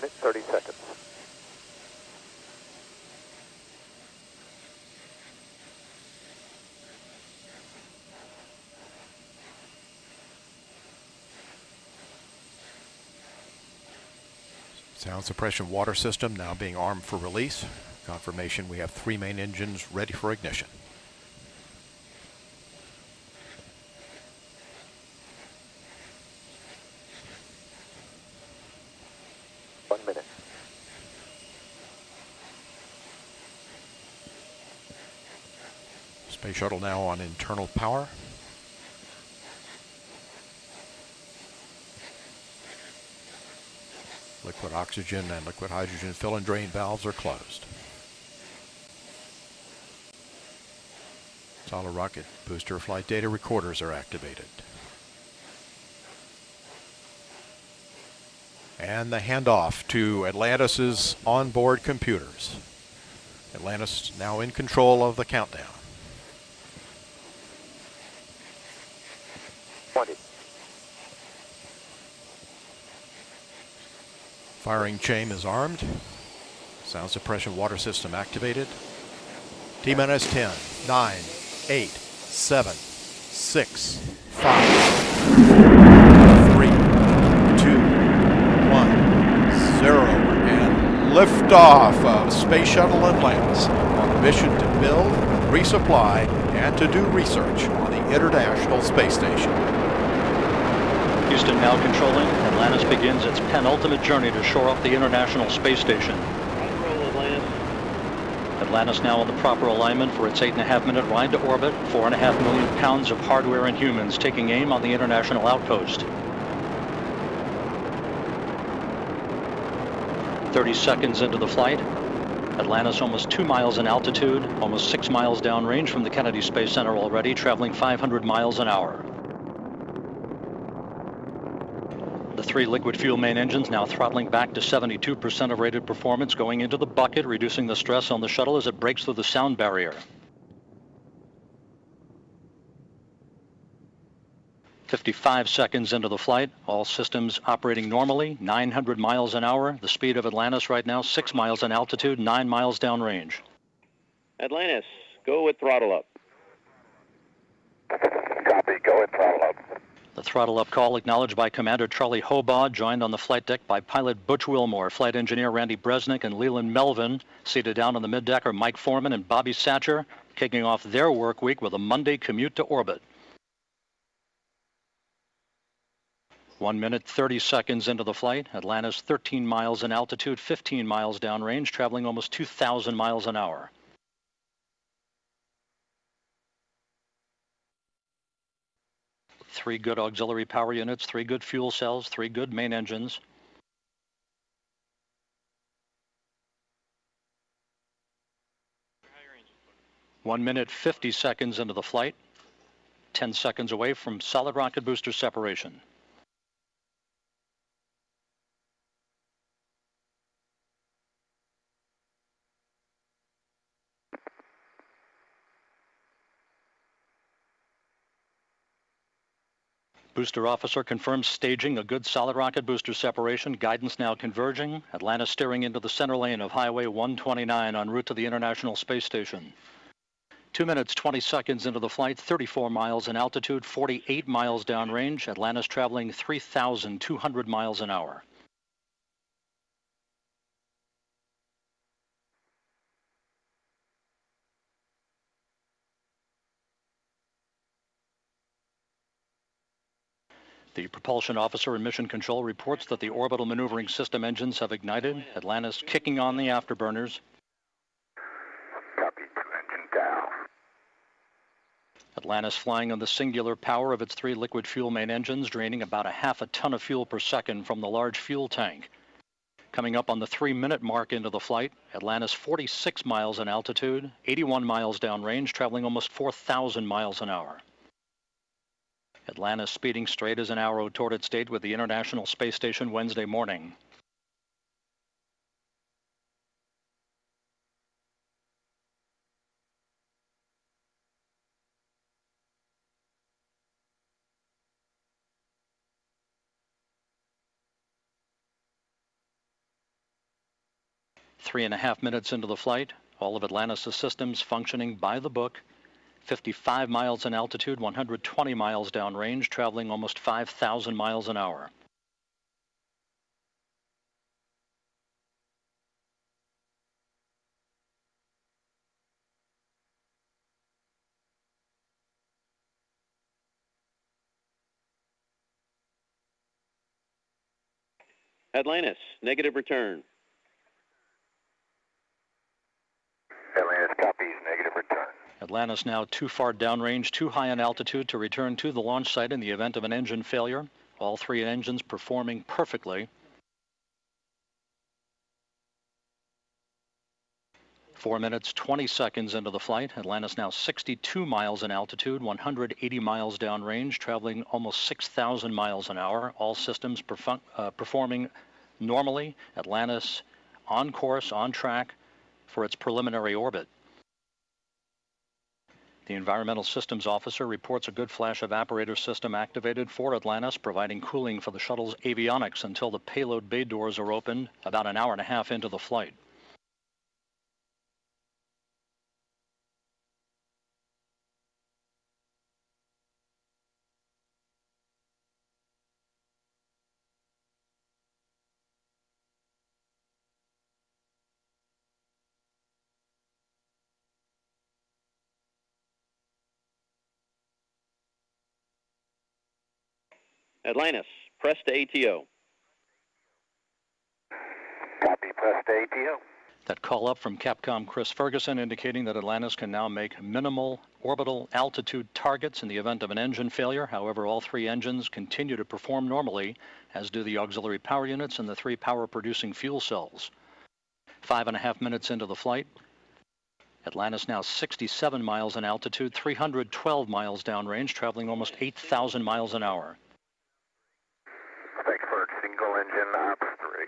minute, 30 seconds. Sound suppression water system now being armed for release. Confirmation we have three main engines ready for ignition. One minute. Space shuttle now on internal power. Liquid oxygen and liquid hydrogen fill and drain valves are closed. Solid rocket booster flight data recorders are activated. And the handoff to Atlantis's onboard computers. Atlantis now in control of the countdown. 20. Firing chain is armed. Sound suppression water system activated. T minus 10, 9, 8, 7, 6, 5, 3, 2, 1, 0. And liftoff of Space Shuttle Atlantis on a mission to build, resupply, and to do research on the International Space Station. Houston now controlling. Atlantis begins its penultimate journey to shore up the International Space Station. Atlantis now on the proper alignment for its eight and a half minute ride to orbit. Four and a half million pounds of hardware and humans taking aim on the International Outpost. 30 seconds into the flight. Atlantis almost two miles in altitude, almost six miles downrange from the Kennedy Space Center already, traveling 500 miles an hour. The three liquid fuel main engines now throttling back to 72% of rated performance, going into the bucket, reducing the stress on the shuttle as it breaks through the sound barrier. 55 seconds into the flight, all systems operating normally, 900 miles an hour. The speed of Atlantis right now, 6 miles in altitude, 9 miles downrange. Atlantis, go with throttle up. Copy, go and throttle up. The throttle up call acknowledged by Commander Charlie Hobaugh, joined on the flight deck by pilot Butch Wilmore, flight engineer Randy Bresnik, and Leland Melvin. Seated down on the middeck are Mike Foreman and Bobby Satcher, kicking off their work week with a Monday commute to orbit. One minute, 30 seconds into the flight. Atlantis 13 miles in altitude, 15 miles downrange, traveling almost 2,000 miles an hour. Three good auxiliary power units, three good fuel cells, three good main engines. One minute, 50 seconds into the flight. 10 seconds away from solid rocket booster separation. Booster officer confirms staging a good solid rocket booster separation. Guidance now converging. Atlantis steering into the center lane of Highway 129 en route to the International Space Station. Two minutes, 20 seconds into the flight, 34 miles in altitude, 48 miles downrange. Atlantis traveling 3,200 miles an hour. The propulsion officer in mission control reports that the orbital maneuvering system engines have ignited. Atlantis kicking on the afterburners. Copy, two engine down. Atlantis flying on the singular power of its three liquid fuel main engines, draining about a half a ton of fuel per second from the large fuel tank. Coming up on the three minute mark into the flight, Atlantis 46 miles in altitude, 81 miles downrange, traveling almost 4,000 miles an hour. Atlantis speeding straight as an arrow toward its date with the International Space Station Wednesday morning. Three and a half minutes into the flight, all of Atlantis' systems functioning by the book. 55 miles in altitude, 120 miles downrange, traveling almost 5,000 miles an hour. Atlantis, negative return. Atlantis copies, negative Atlantis now too far downrange, too high in altitude to return to the launch site in the event of an engine failure. All three engines performing perfectly. Four minutes, 20 seconds into the flight. Atlantis now 62 miles in altitude, 180 miles downrange, traveling almost 6,000 miles an hour. All systems uh, performing normally. Atlantis on course, on track for its preliminary orbit. The Environmental Systems Officer reports a good flash evaporator system activated for Atlantis, providing cooling for the shuttle's avionics until the payload bay doors are opened about an hour and a half into the flight. Atlantis, press to ATO. Copy, press to ATO. That call up from Capcom Chris Ferguson indicating that Atlantis can now make minimal orbital altitude targets in the event of an engine failure. However, all three engines continue to perform normally, as do the auxiliary power units and the three power producing fuel cells. Five and a half minutes into the flight, Atlantis now 67 miles in altitude, 312 miles downrange, traveling almost 8,000 miles an hour. Engine ops 3.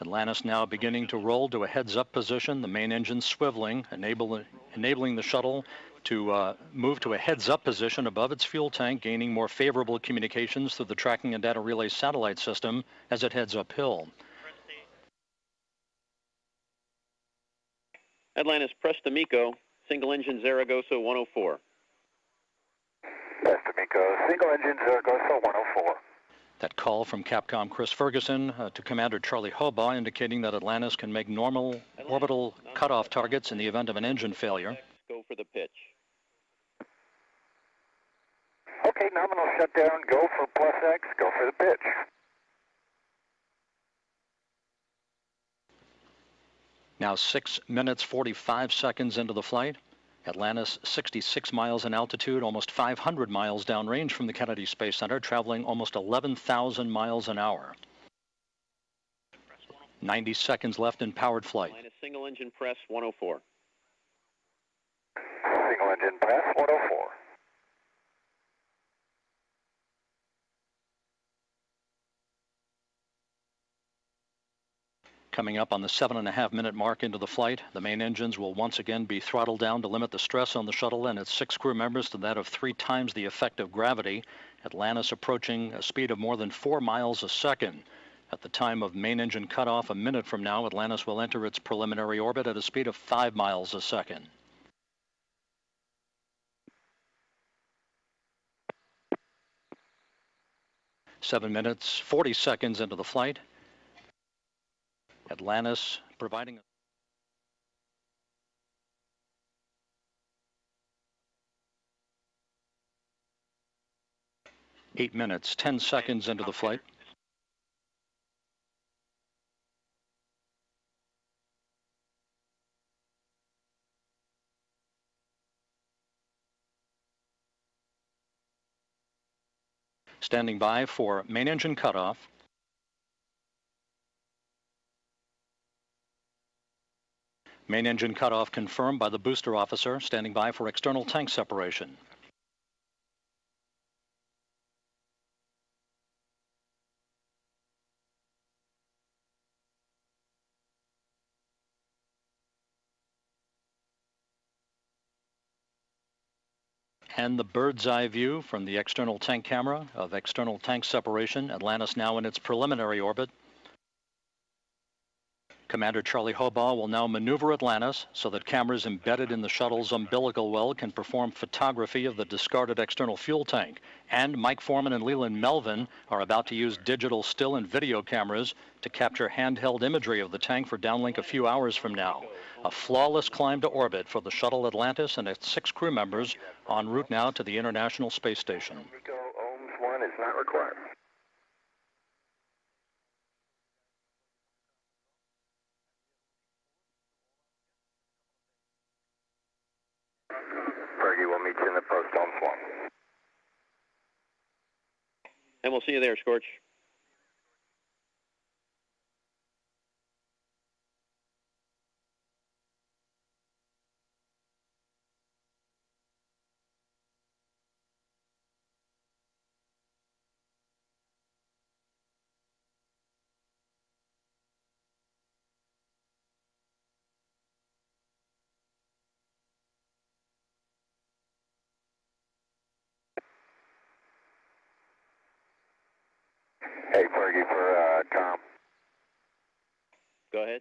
Atlantis now beginning to roll to a heads-up position, the main engine swiveling, enabling the shuttle to uh, move to a heads-up position above its fuel tank, gaining more favorable communications through the tracking and data relay satellite system as it heads uphill. Atlantis, press to single engine Zaragoza 104. Press to MECO, single engine Zaragoza 104. That call from Capcom Chris Ferguson uh, to Commander Charlie Hobaugh indicating that Atlantis can make normal orbital cutoff targets in the event of an engine failure. Go for the pitch. Okay, nominal shutdown, go for plus X, go for the pitch. Now 6 minutes 45 seconds into the flight. Atlantis 66 miles in altitude, almost 500 miles downrange from the Kennedy Space Center, traveling almost 11,000 miles an hour. 90 seconds left in powered flight. Atlantis, single engine press 104. Single engine press 104. Coming up on the seven and a half minute mark into the flight, the main engines will once again be throttled down to limit the stress on the shuttle and its six crew members to that of three times the effect of gravity. Atlantis approaching a speed of more than four miles a second. At the time of main engine cutoff, a minute from now, Atlantis will enter its preliminary orbit at a speed of five miles a second. Seven minutes, 40 seconds into the flight. Atlantis providing. Eight minutes, 10 seconds into the flight. Standing by for main engine cutoff. Main engine cutoff confirmed by the booster officer, standing by for external tank separation. and the bird's eye view from the external tank camera of external tank separation. Atlantis now in its preliminary orbit. Commander Charlie Hobaugh will now maneuver Atlantis so that cameras embedded in the shuttle's umbilical well can perform photography of the discarded external fuel tank. And Mike Foreman and Leland Melvin are about to use digital still and video cameras to capture handheld imagery of the tank for downlink a few hours from now. A flawless climb to orbit for the shuttle Atlantis and its six crew members en route now to the International Space Station. OMS 1 is not required. Fergie, we'll meet you in the 1. And we'll see you there, Scorch. Fergie, for uh, Tom. Go ahead.